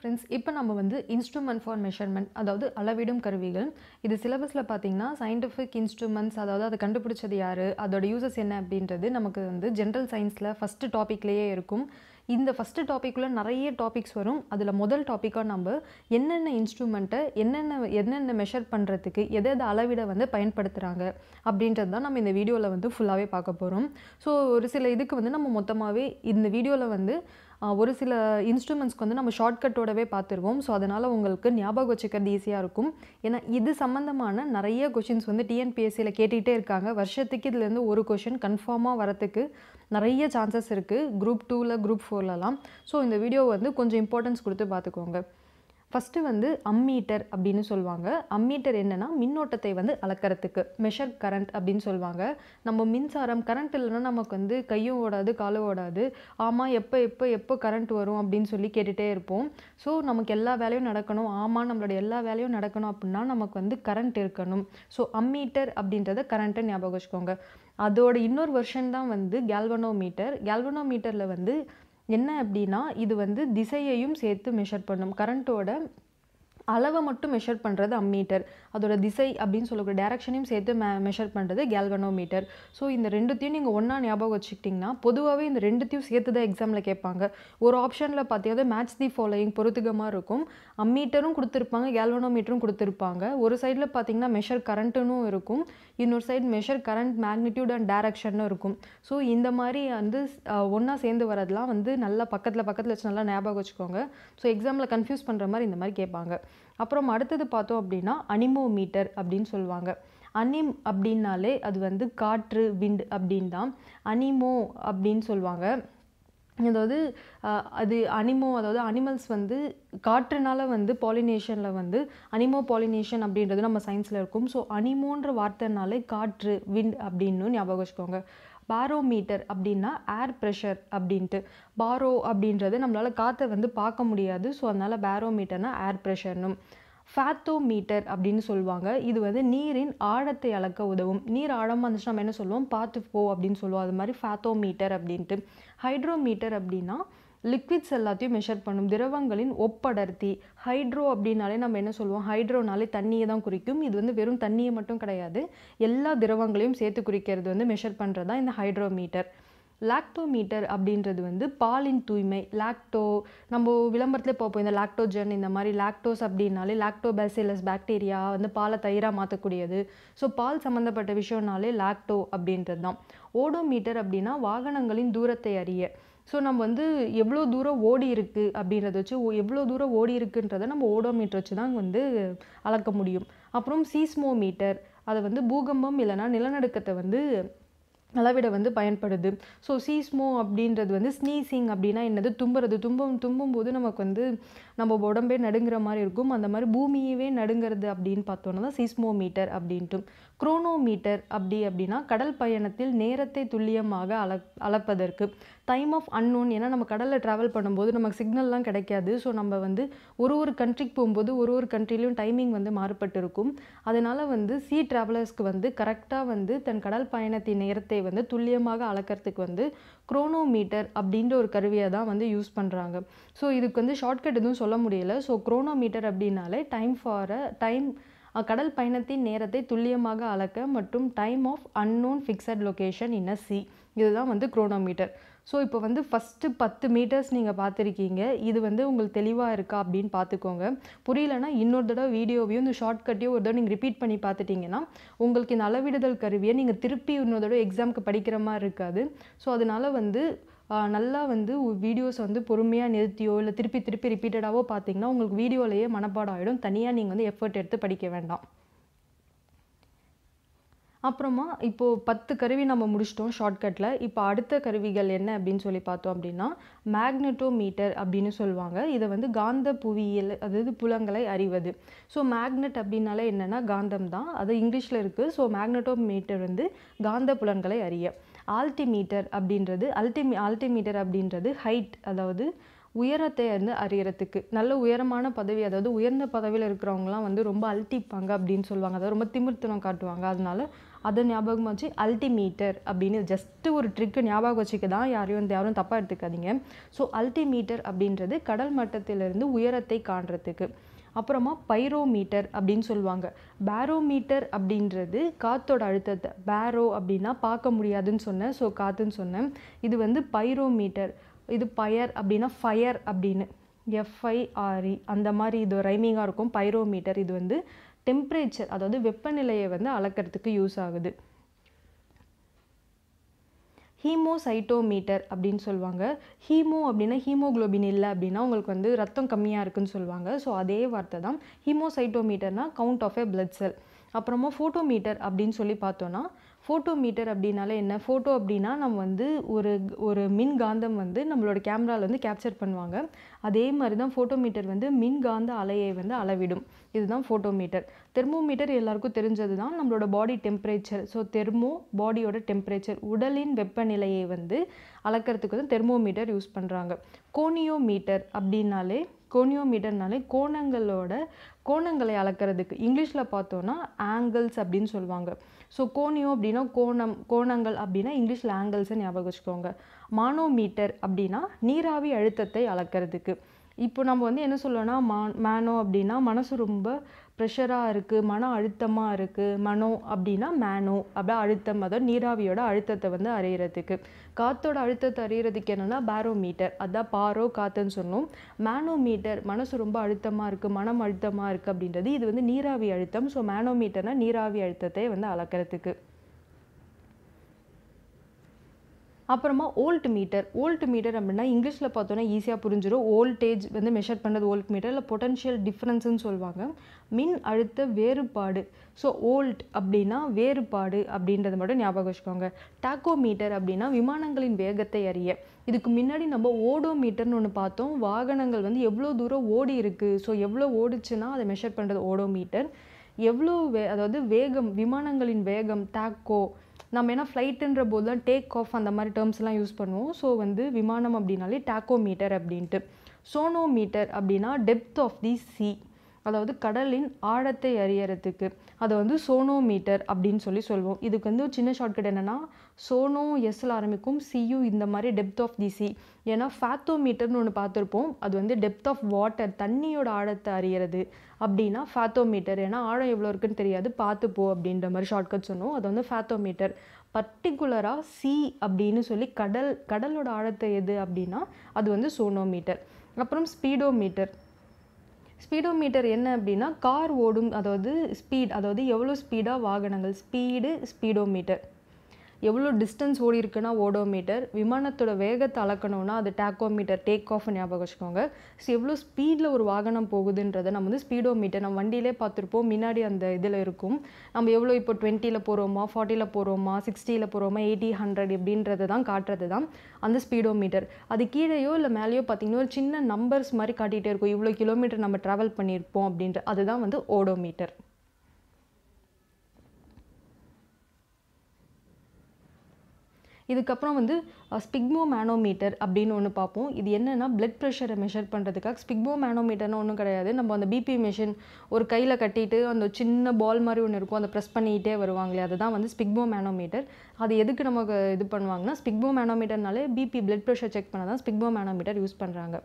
Friends இப்போ நம்ம வந்து இன்ஸ்ட்ருமெண்ட் ஃபார் மெஷர்மெண்ட் அதாவது அளவிடும் கருவிகள். இது சிலபஸில் பார்த்தீங்கன்னா சயின்டிஃபிக் இன்ஸ்ட்ருமெண்ட்ஸ் அதாவது அதை கண்டுபிடிச்சது யார் அதோட யூசஸ் என்ன அப்படின்றது நமக்கு வந்து ஜென்ரல் சயின்ஸில் ஃபஸ்ட்டு டாப்பிக்லேயே இருக்கும். இந்த ஃபஸ்ட்டு டாப்பிக்குள்ளே நிறைய டாபிக்ஸ் வரும். அதில் முதல் டாப்பிக்காக நம்ம என்னென்ன இன்ஸ்ட்ருமெண்ட்டை என்னென்ன என்னென்ன மெஷர் பண்ணுறதுக்கு எதை எதை அளவிட வந்து பயன்படுத்துகிறாங்க அப்படின்றது தான் நம்ம இந்த வீடியோவில் வந்து ஃபுல்லாகவே பார்க்க போகிறோம் ஸோ ஒரு சில இதுக்கு வந்து நம்ம மொத்தமாகவே இந்த வீடியோவில் வந்து ஒரு சில இன்ஸ்ட்ருமெண்ட்ஸ்க்கு வந்து நம்ம ஷார்ட்கட்டோடவே பார்த்துருவோம். ஸோ அதனால் உங்களுக்கு ஞாபகம் வச்சுக்கிறது ஈஸியாக இருக்கும். ஏன்னா இது சம்மந்தமான நிறைய கொஷின்ஸ் வந்து டிஎன்பிஎஸ்சியில் கேட்டுக்கிட்டே இருக்காங்க. வருஷத்துக்கு இதுலேருந்து ஒரு கொஷின் கன்ஃபார்மாக வரத்துக்கு நிறைய சான்சஸ் இருக்குது குரூப் டூவில் குரூப் ஃபோர்லலாம் ஸோ இந்த வீடியோ வந்து கொஞ்சம் இம்பார்ட்டன்ஸ் கொடுத்து பார்த்துக்கோங்க. ஃபஸ்ட்டு வந்து அம்மீட்டர் அப்படின்னு சொல்லுவாங்க. அம்மீட்டர் என்னென்னா மின்னோட்டத்தை வந்து அளக்கிறதுக்கு. மெஷர் கரண்ட் அப்படின்னு சொல்லுவாங்க. நம்ம மின்சாரம் கரண்ட் இல்லைன்னா நமக்கு வந்து கையும் ஓடாது காலும் ஓடாது. ஆமாம் எப்போ எப்போ எப்போ கரண்ட் வரும் அப்படின்னு சொல்லி கேட்டுகிட்டே இருப்போம். ஸோ நமக்கு எல்லா வேலையும் நடக்கணும். ஆமாம் நம்மளோட எல்லா வேலையும் நடக்கணும் அப்படின்னா நமக்கு வந்து கரண்ட் இருக்கணும். ஸோ அம்மீட்டர் அப்படின்றத கரண்ட்டை ஞாபகம் வச்சுக்கோங்க. அதோட இன்னொரு வெர்ஷன் தான் வந்து கேல்வனோமீட்டர் கேல்வனோமீட்டரில் வந்து என்ன அப்படின்னா இது வந்து திசையையும் சேர்த்து மெஷர் பண்ணும். கரண்ட்டோட அளவை மட்டும் மெஷர் பண்ணுறது அம்மீட்டர் அதோட திசை அப்படின்னு சொல்லக்கூடிய டேரக்ஷனையும் சேர்த்து மெ மெஷர் பண்ணுறது கேல்வனோமீட்டர் ஸோ இந்த ரெண்டுத்தையும் நீங்கள் ஒன்றா ஞாபகம் வச்சுக்கிட்டிங்கன்னா பொதுவாகவே இந்த ரெண்டுத்தையும் சேர்த்து தான் எக்ஸாமில் கேட்பாங்க. ஒரு ஆப்ஷனில் பார்த்தீங்கன்னா மேட்ச் தி ஃபாலோயிங் பொருத்துகமாக இருக்கும். அம்மீட்டரும் கொடுத்துருப்பாங்க கேல்வனோமீட்டரும் கொடுத்துருப்பாங்க. ஒரு சைடில் பார்த்தீங்கன்னா மெஷர் கரண்ட்டுன்னு இருக்கும். இன்னொரு side measure current magnitude and direction இருக்கும். ஸோ இந்த மாதிரி வந்து ஒன்றா சேர்ந்து வரதெல்லாம் வந்து நல்லா பக்கத்தில் பக்கத்தில் வச்சு நல்லா ஞாபகம் வச்சுக்கோங்க. ஸோ எக்ஸாமில் கன்ஃபியூஸ் பண்ணுற மாதிரி இந்த மாதிரி கேட்பாங்க. அப்புறம் அடுத்தது பார்த்தோம் அப்படின்னா அனிமோமீட்டர் அப்படின்னு சொல்லுவாங்க. அனிம் அப்படின்னாலே அது வந்து காற்று விண்ட் அப்படின்னு தான். அனிமோ அப்படின்னு சொல்லுவாங்க. அதாவது அது அனிமோ அதாவது அனிமல்ஸ் வந்து காற்றுனால வந்து பாலினேஷனில் வந்து அனிமோ பாலினேஷன் அப்படின்றது நம்ம சயின்ஸில் இருக்கும். ஸோ அனிமோன்ற வார்த்தைனாலே காற்று விண்ட் அப்படின்னு ஞாபகம் வச்சுக்கோங்க. பாரோமீட்டர் அப்படின்னா ஏர் ப்ரெஷர் அப்படின்ட்டு. பாரோ அப்படின்றது நம்மளால் காற்றை வந்து பார்க்க முடியாது. ஸோ அதனால் பேரோமீட்டர்னால் ஏர் ப்ரெஷர்னும் ஃபேத்தோமீட்டர் அப்படின்னு சொல்லுவாங்க. இது வந்து நீரின் ஆழத்தை அளக்க உதவும். நீர் ஆழமாக இருந்துச்சு நம்ம என்ன சொல்லுவோம்? பார்த்து போ அப்படின்னு சொல்லுவோம். அது மாதிரி ஃபேத்தோமீட்டர் அப்படின்ட்டு. ஹைட்ரோமீட்டர் அப்படின்னா லிக்விட்ஸ் எல்லாத்தையும் மெஷர் பண்ணும். திரவங்களின் ஒப்படர்த்தி. ஹைட்ரோ அப்படின்னாலே நம்ம என்ன சொல்லுவோம்? ஹைட்ரோனாலே தண்ணியை தான் குறிக்கும். இது வந்து வெறும் தண்ணியை மட்டும் கிடையாது. எல்லா திரவங்களையும் சேர்த்து குறிக்கிறது வந்து மெஷர் பண்ணுறது தான் இந்த ஹைட்ரோமீட்டர். லாக்டோமீட்டர் அப்படின்றது வந்து பாலின் தூய்மை லாக்டோ நம்ம விளம்பரத்தில் பார்ப்போம் இந்த லாக்டோஜன் இந்த மாதிரி லாக்டோஸ் அப்படின்னாலே லாக்டோபேசிலஸ் பாக்டீரியா வந்து பாலை தயிராக மாற்றக்கூடியது ஸோ பால் சம்மந்தப்பட்ட விஷயம்னாலே லாக்டோ அப்படின்றது தான். ஓடோமீட்டர் அப்படின்னா வாகனங்களின் தூரத்தை அறிய. ஸோ நம்ம வந்து எவ்வளோ தூரம் ஓடி இருக்குது அப்படின்றத வச்சு ஓ- எவ்வளோ தூரம் ஓடி இருக்குன்றதை நம்ம ஓடோமீட்டர் வச்சு தான் வந்து அளக்க முடியும். அப்புறம் சீஸ்மோமீட்டர் அதை வந்து பூகம்பம் இல்லைன்னா நிலநடுக்கத்தை வந்து அளவிட வந்து பயன்படுது. ஸோ சீஸ்மோ அப்படின்றது வந்து ஸ்னீசிங் அப்படின்னா என்னது? தும்புறது. தும்பும் தும்பும் போது நமக்கு வந்து நம்ம உடம்பே நடுங்கிற மாதிரி இருக்கும். அந்த மாதிரி பூமியவே நடுங்கிறது அப்படின்னு பார்த்தோன்னா தான் சீஸ்மோமீட்டர் அப்படின்ட்டு குரோனோமீட்டர் அப்படி அப்படின்னா கடல் பயணத்தில் நேரத்தை துல்லியமாக அள அளப்பதற்கு. டைம் ஆஃப் அன்னோன் ஏன்னா நம்ம கடலில் ட்ராவல் பண்ணும்போது நமக்கு சிக்னல்லாம் கிடைக்காது. ஸோ நம்ம வந்து ஒரு ஒரு கண்ட்ரிக்கு போகும்போது ஒரு ஒரு கண்ட்ரிலையும் டைமிங் வந்து மாறுபட்டு இருக்கும் அதனால் வந்து சி ட்ராவலர்ஸ்க்கு வந்து கரெக்டாக வந்து தன் கடல் பயணத்தின் நேரத்தை வந்து துல்லியமாக அளக்கிறதுக்கு வந்து குரோனோமீட்டர் அப்படின்ற ஒரு கருவியை தான் வந்து யூஸ் பண்ணுறாங்க ஸோ இதுக்கு வந்து ஷார்ட்கட் எதுவும் சொல்ல முடியல. ஸோ குரோனோமீட்டர் அப்படின்னாலே டைம் ஃபார் அ டைம் கடல் பயணத்தின் நேரத்தை துல்லியமாக அளக்க மற்றும் time of unknown fixed location in a sea இதுதான் வந்து குரோனோமீட்டர் ஸோ இப்போ வந்து ஃபஸ்ட்டு பத்து மீட்டர்ஸ் நீங்கள் பார்த்துருக்கீங்க. இது வந்து உங்களுக்கு தெளிவாக இருக்கா அப்படின்னு பார்த்துக்கோங்க. புரியலன்னா இன்னொரு தடவை வீடியோவையும் இந்த ஷார்ட்கட்டையும் ஒரு தடவை நீங்கள் ரிப்பீட் பண்ணி பார்த்துட்டிங்கன்னா உங்களுக்கு இந்த அளவிடுதல் கருவியை நீங்கள் திருப்பி இன்னொரு தடவை எக்ஸாமுக்கு படிக்கிற மாதிரி இருக்காது. ஸோ அதனால் வந்து நல்லா வந்து வீடியோஸ் வந்து பொறுமையாக நிறுத்தியோ இல்லை திருப்பி திருப்பி ரிப்பீட்டடாகவோ பார்த்தீங்கன்னா உங்களுக்கு வீடியோலையே மனப்பாடம் ஆகிடும் தனியாக நீங்கள் வந்து எஃபர்ட் எடுத்து படிக்க வேண்டாம். அப்புறமா இப்போது பத்து கருவி நம்ம முடிச்சிட்டோம் ஷார்ட்கட்டில் இப்போ அடுத்த கருவிகள் என்ன அப்படின்னு சொல்லி பார்த்தோம் அப்படின்னா மேக்னட்டோமீட்டர் அப்படின்னு சொல்லுவாங்க. இதை வந்து காந்த புவியியல் அதாவது புலங்களை அறிவது. ஸோ மேக்னெட் அப்படின்னாலே என்னென்னா காந்தம் தான். அது இங்கிலீஷில் இருக்குது ஸோ மேக்னட்டோமீட்டர் வந்து காந்த புலன்களை அறிய. ஆல்டிமீட்டர் அப்படின்றது அல்டிமி ஆல்டிமீட்டர் அப்படின்றது ஹைட் அதாவது உயரத்தை வந்து அறியறதுக்கு. நல்ல உயரமான பதவி அதாவது உயர்ந்த பதவியில் இருக்கிறவங்கலாம் வந்து ரொம்ப அல்ட்டிப்பாங்க அப்படின்னு சொல்லுவாங்க. அதாவது ரொம்ப திமிர்த்தனம் காட்டுவாங்க. அதனால அதை ஞாபகமாக வச்சு அல்டிமீட்டர் அப்படின்னு ஜஸ்ட்டு ஒரு ட்ரிக்கு ஞாபகம் வச்சுக்க தான் யாரையும் வந்து யாரும் தப்பாக எடுத்துக்காதீங்க. ஸோ அல்டிமீட்டர் அப்படின்றது கடல் மட்டத்திலிருந்து உயரத்தை காண்றதுக்கு. அப்புறமா பைரோமீட்டர் அப்படின்னு சொல்லுவாங்க. பேரோமீட்டர் அப்படின்றது காத்தோட அழுத்தத்தை பேரோ அப்படின்னா பார்க்க முடியாதுன்னு சொன்னேன். ஸோ காற்றுன்னு சொன்னேன். இது வந்து பைரோமீட்டர். இது பயர் அப்படின்னா ஃபயர் அப்படின்னு. எஃப்ஐஆர்இ அந்த மாதிரி இது ரைமிங்காக இருக்கும். பைரோமீட்டர். இது வந்து டெம்ப்ரேச்சர் அதாவது வெப்பநிலையை வந்து அளக்கிறதுக்கு யூஸ் ஆகுது. ஹீமோசைட்டோமீட்டர் அப்படின்னு சொல்லுவாங்க. ஹீமோ அப்படின்னா ஹீமோகுளோபின் இல்லை அப்படின்னா உங்களுக்கு வந்து ரத்தம் கம்மியாக இருக்குன்னு சொல்லுவாங்க. ஸோ அதே வார்த்தை தான் ஹீமோசைட்டோமீட்டர்னால் count of a blood cell அப்புறமா ஃபோட்டோமீட்டர் அப்படின்னு சொல்லி பார்த்தோன்னா ஃபோட்டோ மீட்டர் அப்படின்னாலே என்ன? ஃபோட்டோ அப்படின்னா நம்ம வந்து ஒரு ஒரு மின் காந்தம் வந்து நம்மளோட கேமராவில் வந்து கேப்சர் பண்ணுவாங்க. அதே மாதிரி தான் ஃபோட்டோ மீட்டர் வந்து மின் காந்த அலையை வந்து அளவிடும். இதுதான் ஃபோட்டோ மீட்டர் தெர்மோ தெர்மோமீட்டர் எல்லாருக்கும் தெரிஞ்சது தான் நம்மளோட பாடி டெம்பரேச்சர் ஸோ தெர்மோ பாடியோட டெம்பரேச்சர் உடலின் வெப்பநிலையை வந்து அளக்கிறதுக்கு வந்து தெர்மோமீட்டர் யூஸ் பண்ணுறாங்க கோனியோமீட்டர் அப்படின்னாலே கோனியோமீட்டர்னாலே கோணங்களோட கோணங்களை அளக்கிறதுக்கு. இங்கிலீஷில் பார்த்தோன்னா ஆங்கிள்ஸ் அப்படின்னு சொல்லுவாங்க. ஸோ கோனியோ அப்படின்னா கோணம் கோணங்கள் அப்படின்னா இங்கிலீஷில் ஆங்கிள்ஸை ஞாபகம் வச்சுக்கோங்க. மானோமீட்டர் அப்படின்னா நீராவி அழுத்தத்தை அளக்கிறதுக்கு. இப்போ நம்ம வந்து என்ன சொல்லணும்னா மா மேனோ அப்படின்னா மனசு ரொம்ப ப்ரெஷராக இருக்குது மன அழுத்தமாக இருக்குது மனோ அப்படின்னா மேனோ அப்படியே அழுத்தம் அதாவது நீராவியோட அழுத்தத்தை வந்து அறியறதுக்கு. காற்றோட அழுத்தத்தை அறியறதுக்கு என்னென்னா பேரோமீட்டர் அதான் பாரோ காற்றுன்னு சொன்னோம் மேனோமீட்டர் மனசு ரொம்ப அழுத்தமாக இருக்குது மனம் அழுத்தமாக இருக்குது அப்படின்றது இது வந்து நீராவி அழுத்தம். ஸோ மேனோமீட்டர்னால் நீராவி அழுத்தத்தை வந்து அளக்கிறதுக்கு. அப்புறமா ஓல்ட் மீட்டர் ஓல்ட் மீட்டர் அப்படின்னா இங்கிலீஷில் பார்த்தோன்னா ஈஸியாக புரிஞ்சிடும் ஓல்டேஜ் வந்து மெஷர் பண்ணுறது ஓல்ட் மீட்டர் இல்லை பொட்டன்ஷியல் டிஃப்ரென்ஸ்னு சொல்லுவாங்க. மின் அழுத்த வேறுபாடு. ஸோ ஓல்ட் அப்படின்னா வேறுபாடு அப்படின்றத மட்டும் ஞாபகம் வச்சுக்கோங்க. டாக்கோ மீட்டர் அப்படின்னா விமானங்களின் வேகத்தை அறிய. இதுக்கு முன்னாடி நம்ம ஓடோ மீட்டர்னு ஒன்று பார்த்தோம். வாகனங்கள் வந்து எவ்வளோ தூரம் ஓடி இருக்குது ஸோ எவ்வளோ ஓடிச்சுன்னா அதை மெஷர் பண்ணுறது ஓடோ மீட்டர் எவ்வளோ வே அதாவது வேகம் விமானங்களின் வேகம் டாக்கோ நம்ம ஏன்னா ஃப்ளைட்டுன்ற போது தான் டேக் ஆஃப் அந்த மாதிரி டேர்ம்ஸ்லாம் யூஸ் பண்ணுவோம். ஸோ வந்து விமானம் அப்படின்னாலே டாக்கோமீட்டர் அப்படின்ட்டு. சோனோமீட்டர் அப்படின்னா டெப்த் ஆஃப் தி சி அதாவது கடலின் ஆழத்தை அறியறதுக்கு. அதை வந்து சோனோமீட்டர் அப்படின்னு சொல்லி சொல்லுவோம். இதுக்கு வந்து சின்ன ஷார்ட்கட் என்னென்னா சோனோ எஸ்ல ஆரம்பிக்கும் சியு இந்த மாதிரி டெப்த் ஆஃப் தி சி ஏன்னா ஃபேத்தோமீட்டர்னு ஒன்று பார்த்துருப்போம். அது வந்து டெப்த் ஆஃப் வாட்டர் தண்ணியோட ஆழத்தை அறியறது. அப்படின்னா ஃபேத்தோமீட்டர் ஏன்னா ஆழம் எவ்வளோ இருக்குன்னு தெரியாது. பார்த்து போ அப்படின்ற மாதிரி ஷார்ட்கட் சொன்னோம். அது வந்து ஃபேத்தோமீட்டர் பர்டிகுலராக சி அப்படின்னு சொல்லி கடல் கடலோட ஆழத்தை எது அப்படின்னா அது வந்து சோனோமீட்டர். அப்புறம் ஸ்பீடோமீட்டர் ஸ்பீடோமீட்டர் என்ன அப்படின்னா கார் ஓடும் அதாவது ஸ்பீட் அதாவது எவ்வளோ ஸ்பீடாக வாகனங்கள்? ஸ்பீடு ஸ்பீடோமீட்டர் எவ்வளோ டிஸ்டன்ஸ் ஓடி இருக்குன்னா ஓடோமீட்டர் விமானத்தோட வேகத்தை அளக்கணும்னா அது டேக்கோமீட்டர் டேக் ஆஃப் ஞாபகம் வச்சுக்கோங்க. ஸோ எவ்வளோ ஸ்பீடில் ஒரு வாகனம் போகுதுன்றதை நம்ம வந்து ஸ்பீடோ மீட்டர் நம்ம வண்டியிலே பார்த்துருப்போம் முன்னாடி அந்த இதில் இருக்கும். நம்ம எவ்வளோ இப்போ டுவெண்ட்டியில் போகிறோமா ஃபார்ட்டியில் போகிறோமா சிக்ஸ்டியில் போகிறோமா எயிட்டி ஹண்ட்ரட் இப்படின்றது தான் காட்டுறது தான் அந்த ஸ்பீடோ மீட்டர் அது கீழேயோ இல்லை மேலேயோ பார்த்தீங்கன்னா ஒரு சின்ன நம்பர்ஸ் மாதிரி காட்டிகிட்டே இருக்கும். இவ்வளோ கிலோமீட்டர் நம்ம ட்ராவல் பண்ணியிருப்போம் அப்படின்ற அதுதான் வந்து ஓடோமீட்டர். இதுக்கப்புறம் வந்து ஸ்பிக்மோ மேனோமீட்டர் அப்படின்னு ஒன்று பார்ப்போம். இது என்னென்னா பிளட் ப்ரெஷரை மெஷர் பண்ணுறதுக்காக ஸ்பிக்மோ மேனோமீட்டர்னு ஒன்றும் கிடையாது. நம்ம அந்த பிபி மிஷின் ஒரு கையில் கட்டிட்டு அந்த சின்ன பால் மாதிரி ஒன்று இருக்கும் அதை ப்ரெஸ் பண்ணிக்கிட்டே வருவாங்களே அதுதான் வந்து ஸ்பிக்மோ மேனோமீட்டர் அது எதுக்கு நமக்கு இது பண்ணுவாங்கன்னா ஸ்பிக்மோ மேனோமீட்டர்னாலே பிபி பிளட் ப்ரெஷர் செக் பண்ண தான் ஸ்பிக்மோ மேனோமீட்டர் யூஸ் பண்ணுறாங்க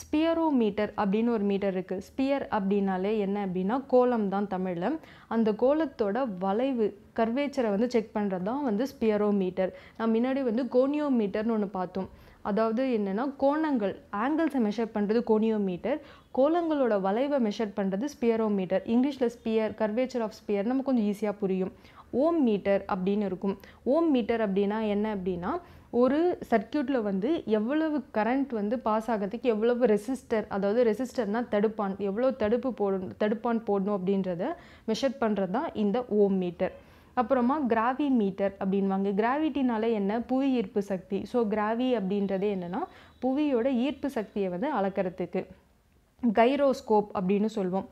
ஸ்பியரோ மீட்டர் அப்படின்னு ஒரு மீட்டர் இருக்குது ஸ்பியர் அப்படின்னாலே என்ன அப்படின்னா கோலம் தான் தமிழில். அந்த கோலத்தோட வளைவு கர்வேச்சரை வந்து செக் பண்ணுறது தான் வந்து ஸ்பியரோ மீட்டர் நான் முன்னாடி வந்து கோனியோ மீட்டர்னு ஒன்று பார்த்தோம். அதாவது என்னென்னா கோணங்கள் ஆங்கிள்ஸை மெஷர் பண்ணுறது கோனியோமீட்டர். கோலங்களோட வளைவை மெஷர் பண்ணுறது ஸ்பியரோமீட்டர். இங்கிலீஷில் ஸ்பியர் கர்வேச்சர் ஆஃப் ஸ்பியர் நமக்கு கொஞ்சம் ஈஸியாக புரியும். ஓம் மீட்டர் அப்படின்னு இருக்கும். ஓம் மீட்டர் அப்படின்னா என்ன அப்படின்னா ஒரு சர்க்கியூட்டில் வந்து எவ்வளவு கரண்ட் வந்து பாஸ் ஆகிறதுக்கு எவ்வளவு ரெசிஸ்டர் அதாவது ரெசிஸ்டர்னால் தடுப்பான் எவ்வளோ தடுப்பு போடணும் தடுப்பான் போடணும் அப்படின்றத மெஷர் பண்ணுறது தான் இந்த ஓம் மீட்டர் அப்புறமா கிராவி மீட்டர் அப்படின்வாங்க கிராவிட்டினால என்ன? புவி ஈர்ப்பு சக்தி. ஸோ கிராவி அப்படின்றதே என்னென்னா புவியோட ஈர்ப்பு சக்தியை வந்து அளக்கிறதுக்கு. கைரோஸ்கோப் அப்படின்னு சொல்லுவோம்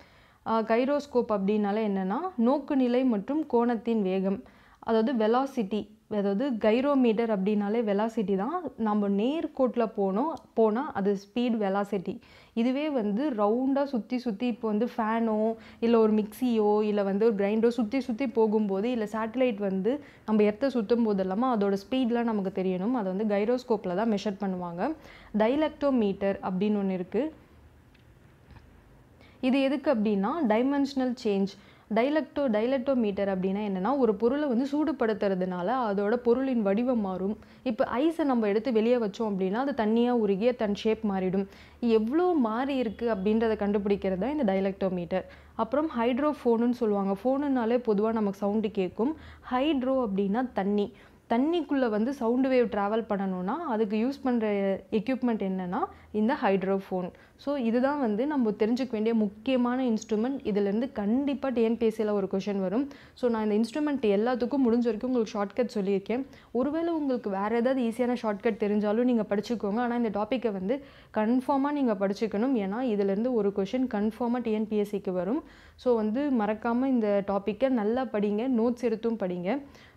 கைரோஸ்கோப் அப்படின்னால என்னென்னா நோக்குநிலை மற்றும் கோணத்தின் வேகம் அதாவது வெலாசிட்டி அதாவது கைரோமீட்டர் அப்படின்னாலே வெலாசிட்டி தான். நம்ம நேர்கோட்டில் போனோம் போனால் அது ஸ்பீட் வெலாசிட்டி இதுவே வந்து ரவுண்டாக சுற்றி சுற்றி இப்போ வந்து ஃபேனோ இல்லை ஒரு மிக்சியோ இல்லை வந்து ஒரு கிரைண்டோ சுற்றி சுற்றி போகும்போது இல்லை சேட்டலைட் வந்து நம்ம எர்த்தை சுற்றும் போதெல்லாமா அதோட ஸ்பீட்லாம் நமக்கு தெரியணும். அதை வந்து கைரோஸ்கோப்பில் தான் மெஷர் பண்ணுவாங்க. டைலக்டோமீட்டர் அப்படின்னு ஒன்று இருக்குது இது எதுக்கு அப்படின்னா டைமென்ஷனல் சேஞ்ச் டைலக்டோ டைலக்டோமீட்டர் அப்படின்னா என்னென்னா ஒரு பொருளை வந்து சூடுபடுத்துறதுனால அதோட பொருளின் வடிவம் மாறும். இப்போ ஐஸை நம்ம எடுத்து வெளியே வச்சோம் அப்படின்னா அது தண்ணியாக உருகிய தன் ஷேப் மாறிடும். எவ்வளோ மாறி இருக்குது அப்படின்றத கண்டுபிடிக்கிறது தான் இந்த டைலக்டோமீட்டர். அப்புறம் ஹைட்ரோஃபோனுன்னு சொல்லுவாங்க. ஃபோனுனாலே பொதுவாக நமக்கு சவுண்டு கேட்கும் ஹைட்ரோ அப்படின்னா தண்ணி. தண்ணிக்குள்ளே வந்து சவுண்டு வேவ் ட்ராவல் பண்ணணும்னா அதுக்கு யூஸ் பண்ணுற எக்யூப்மெண்ட் என்னென்னா இந்த ஹைட்ரோஃபோன் ஸோ இதுதான் வந்து நம்ம தெரிஞ்சுக்க வேண்டிய முக்கியமான இன்ஸ்ட்ருமெண்ட் இதுலேருந்து கண்டிப்பாக டிஎன்பிஎஸ்சியில் ஒரு கொஷின் வரும். ஸோ நான் இந்த இன்ஸ்ட்ருமெண்ட் எல்லாத்துக்கும் முடிஞ்ச வரைக்கும் உங்களுக்கு ஷார்ட்கட் சொல்லியிருக்கேன். ஒருவேளை உங்களுக்கு வேறு ஏதாவது ஈஸியான ஷார்ட்கட் தெரிஞ்சாலும் நீங்கள் படிச்சுக்கோங்க. ஆனால் இந்த டாப்பிக்கை வந்து கன்ஃபார்மாக நீங்கள் படிச்சுக்கணும். ஏன்னா இதுலேருந்து ஒரு கொஷின் கன்ஃபார்மாக டிஎன்பிஎஸ்சிக்கு வரும். ஸோ வந்து மறக்காமல் இந்த டாப்பிக்கை நல்லா படிங்க. நோட்ஸ் எடுத்தும் படிங்க.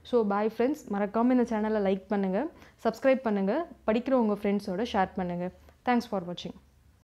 ஸோ பாய் ஃப்ரெண்ட்ஸ் மறக்காமல் இந்த சேனலை லைக் பண்ணுங்கள் சப்ஸ்கிரைப் பண்ணுங்கள் படிக்கிற உங்கள் ஃப்ரெண்ட்ஸோட ஷேர் பண்ணுங்கள் தேங்க்ஸ் ஃபார் வாட்சிங்